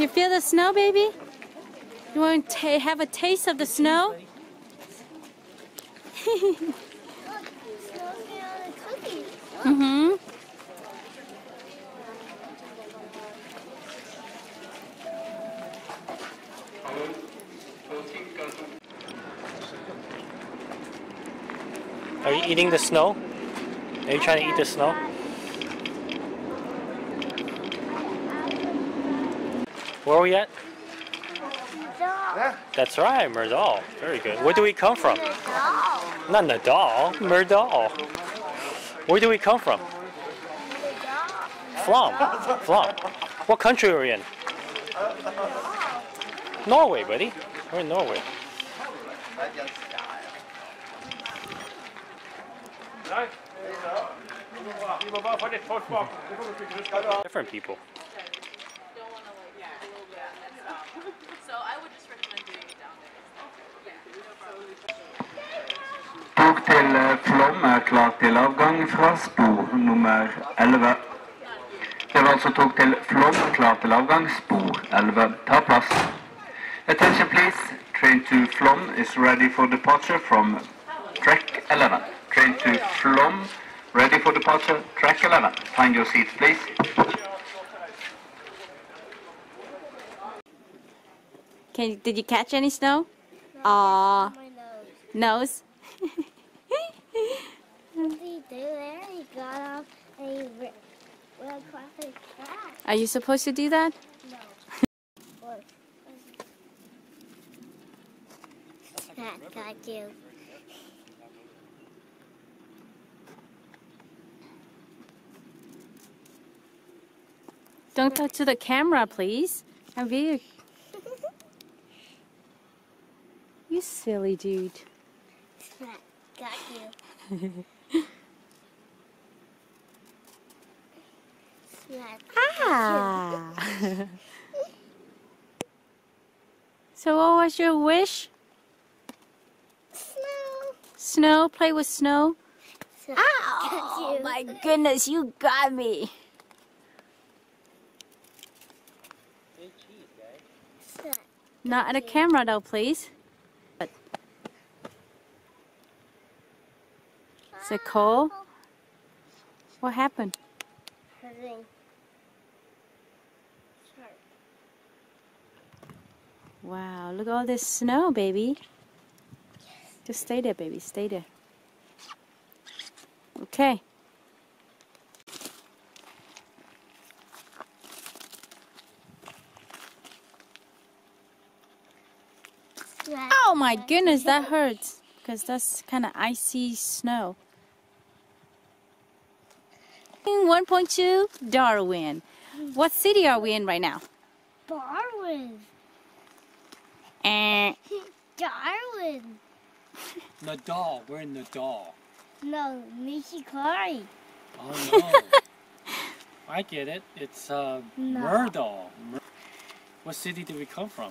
You feel the snow, baby? You want to have a taste of the snow? Mm-hmm. Are you eating the snow? Are you trying to eat the snow? Where are we at? That's right, Myrdal. Very good. Where do we come from? Not Nadal, Myrdal. Where do we come from? Flåm. Flåm. What country are we in? Norway, buddy. We're in Norway. Different people. don't want to like yeah, a little bit messed up. So I would just recommend doing it down there. Tog til eh, er klar til avgang fra spor nummer 11. Det var altså tog til klar til avgang, spor 11. Ta plass. Attention please. Train to Flåm is ready for departure from track 11. Train to Flåm ready for departure, track 11. Find your seats please. Can did you catch any snow? Aw, My nose. nose. What did he do there? He got off and he ri- went across the track. Are you supposed to do that? No. That got you. Don't talk to the camera, please. I'm video. You silly dude. Got you. Ah. so what was your wish? Snow. Snow? Play with snow? That Oh got my goodness, you got me. Not at a camera though, please. Is it cold? What happened? hurting. Wow, look at all this snow, baby. Just stay there, baby. Stay there. Okay. Oh my goodness, that hurts. Because that's kind of icy snow. 1.2 Darwin. What city are we in right now? Darwin. Eh, Darwin. Nadal. We're in Nadal. No, Nishikari. Oh no. I get it. It's uh, No. Myrdal. Mer- what city did we come from?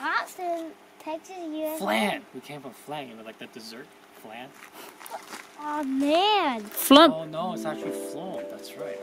Austin, Texas, USA. Flan. We came from Flan. You know, like that dessert flan. Oh man. flump. Oh no, it's actually Flåm. That's right.